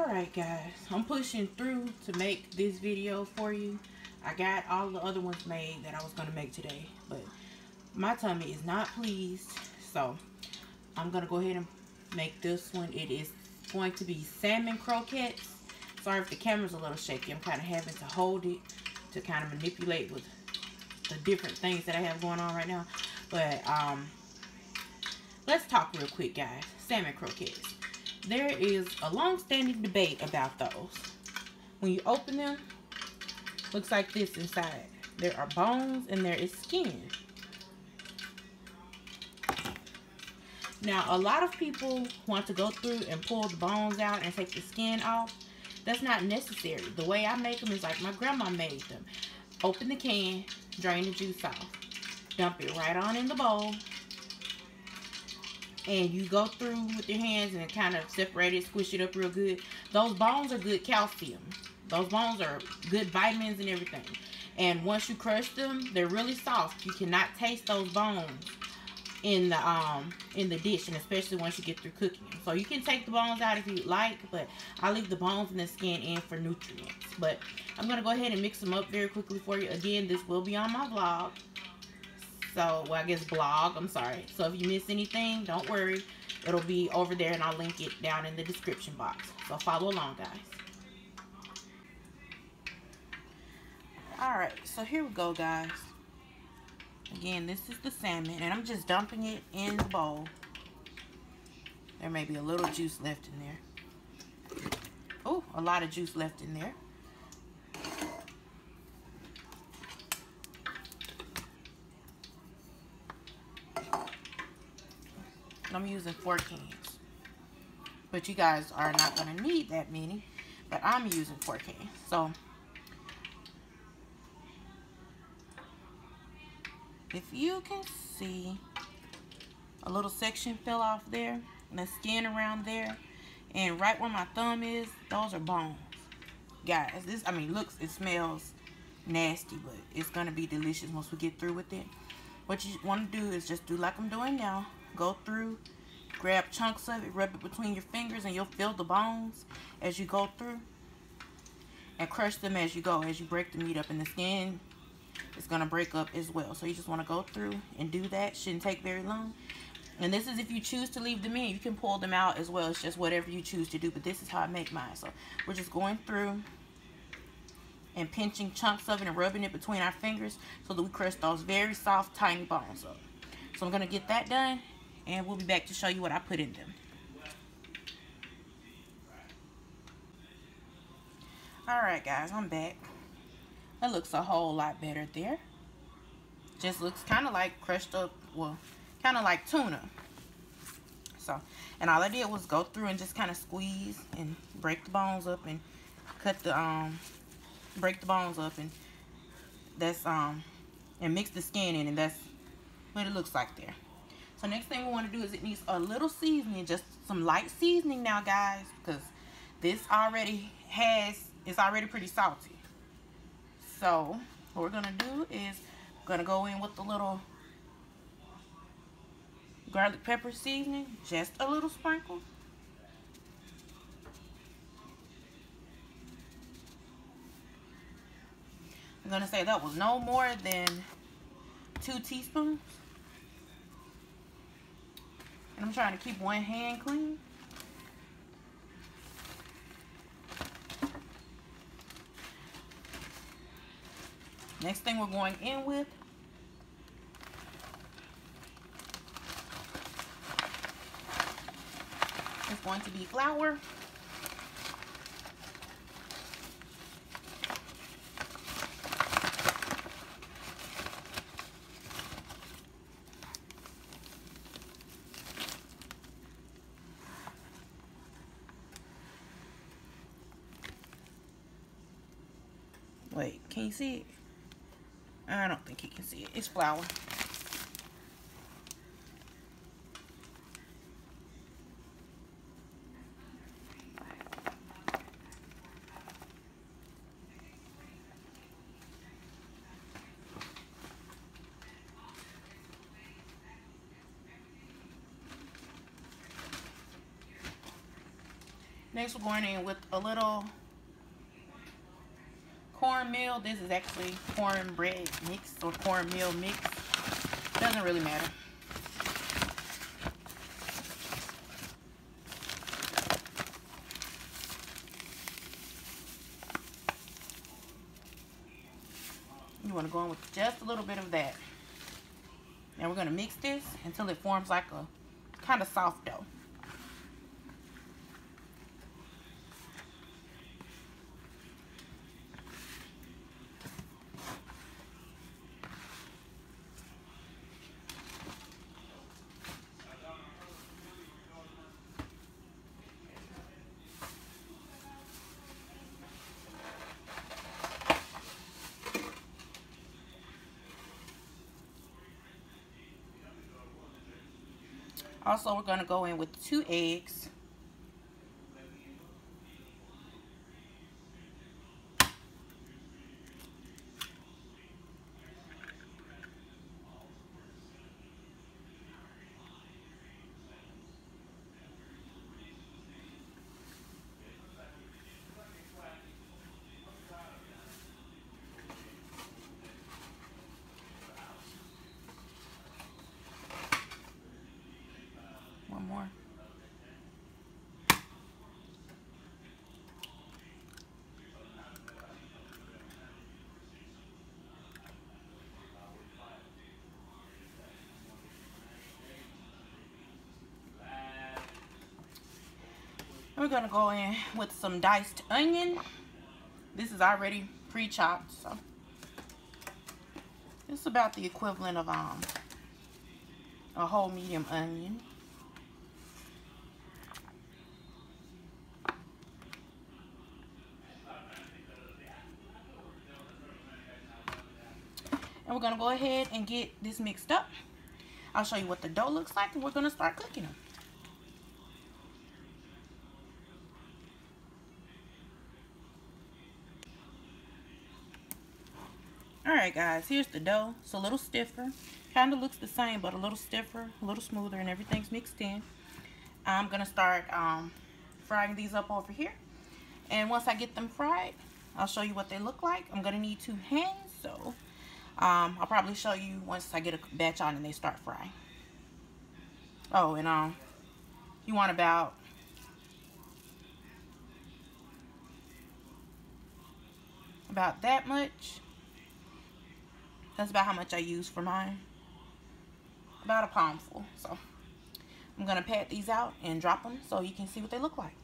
Alright guys, I'm pushing through to make this video for you. I got all the other ones made that I was going to make today. But my tummy is not pleased. So I'm going to go ahead and make this one. It is going to be salmon croquettes. Sorry if the camera's a little shaky. I'm kind of having to hold it to kind of manipulate with the different things that I have going on right now. But um, let's talk real quick, guys. Salmon croquettes. There is a long-standing debate about those. When you open them, looks like this inside. There are bones and there is skin. Now, a lot of people want to go through and pull the bones out and take the skin off. That's not necessary. The way I make them is like my grandma made them. Open the can, drain the juice off. Dump it right on in the bowl. And you go through with your hands and kind of separate it, squish it up real good. Those bones are good calcium. Those bones are good vitamins and everything. And once you crush them, they're really soft. You cannot taste those bones in the um in the dish and especially once you get through cooking so you can take the bones out if you like but i leave the bones and the skin in for nutrients but i'm gonna go ahead and mix them up very quickly for you again this will be on my vlog so well i guess blog i'm sorry so if you miss anything don't worry it'll be over there and i'll link it down in the description box so follow along guys all right so here we go guys Again, this is the salmon, and I'm just dumping it in the bowl. There may be a little juice left in there. Oh, a lot of juice left in there. I'm using four cans. But you guys are not going to need that many. But I'm using four cans. So, if you can see a little section fell off there and the skin around there and right where my thumb is those are bones guys this i mean looks it smells nasty but it's gonna be delicious once we get through with it what you want to do is just do like i'm doing now go through grab chunks of it rub it between your fingers and you'll feel the bones as you go through and crush them as you go as you break the meat up in the skin it's going to break up as well. So you just want to go through and do that. Shouldn't take very long. And this is if you choose to leave them in. You can pull them out as well. It's just whatever you choose to do. But this is how I make mine. So we're just going through and pinching chunks of it and rubbing it between our fingers so that we crush those very soft, tiny bones up. So I'm going to get that done. And we'll be back to show you what I put in them. Alright guys, I'm back. It looks a whole lot better there. Just looks kind of like crushed up, well, kind of like tuna. So, and all I did was go through and just kind of squeeze and break the bones up and cut the, um, break the bones up and that's, um, and mix the skin in and that's what it looks like there. So next thing we want to do is it needs a little seasoning, just some light seasoning now, guys, because this already has, it's already pretty salty. So what we're gonna do is gonna go in with the little garlic pepper seasoning, just a little sprinkle. I'm gonna say that was no more than two teaspoons. And I'm trying to keep one hand clean. Next thing we're going in with is going to be flour. Wait, can you see it? I don't think you can see it. It's flour. Next, we're going in with a little cornmeal. This is actually cornbread mix or cornmeal mix. Doesn't really matter. You want to go in with just a little bit of that. Now we're going to mix this until it forms like a kind of soft dough. Also, we're going to go in with two eggs. We're gonna go in with some diced onion. This is already pre-chopped, so it's about the equivalent of um a whole medium onion. And we're gonna go ahead and get this mixed up. I'll show you what the dough looks like and we're gonna start cooking them. Alright guys, here's the dough. It's a little stiffer. Kind of looks the same, but a little stiffer, a little smoother, and everything's mixed in. I'm to start um, frying these up over here. And once I get them fried, I'll show you what they look like. I'm to need two hands, so um, I'll probably show you once I get a batch on and they start frying. Oh, and um, you want about about that much that's about how much I use for mine. About a palmful. So I'm going to pat these out and drop them so you can see what they look like.